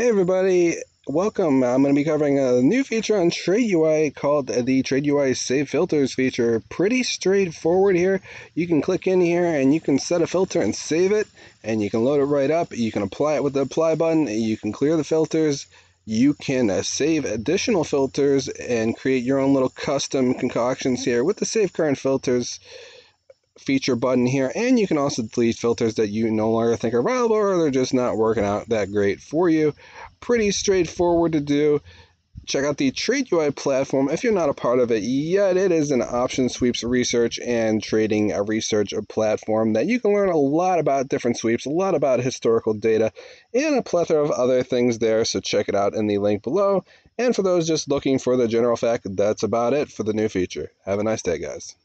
Hey everybody, welcome. I'm going to be covering a new feature on Trade UI called the Trade UI Save Filters feature. Pretty straightforward here. You can click in here and you can set a filter and save it, and you can load it right up. You can apply it with the apply button. You can clear the filters. You can uh, save additional filters and create your own little custom concoctions here with the Save Current Filters feature button here and you can also delete filters that you no longer think are viable or they're just not working out that great for you. Pretty straightforward to do. Check out the trade ui platform if you're not a part of it yet. It is an option sweeps research and trading a research platform that you can learn a lot about different sweeps a lot about historical data and a plethora of other things there so check it out in the link below. And for those just looking for the general fact that's about it for the new feature. Have a nice day guys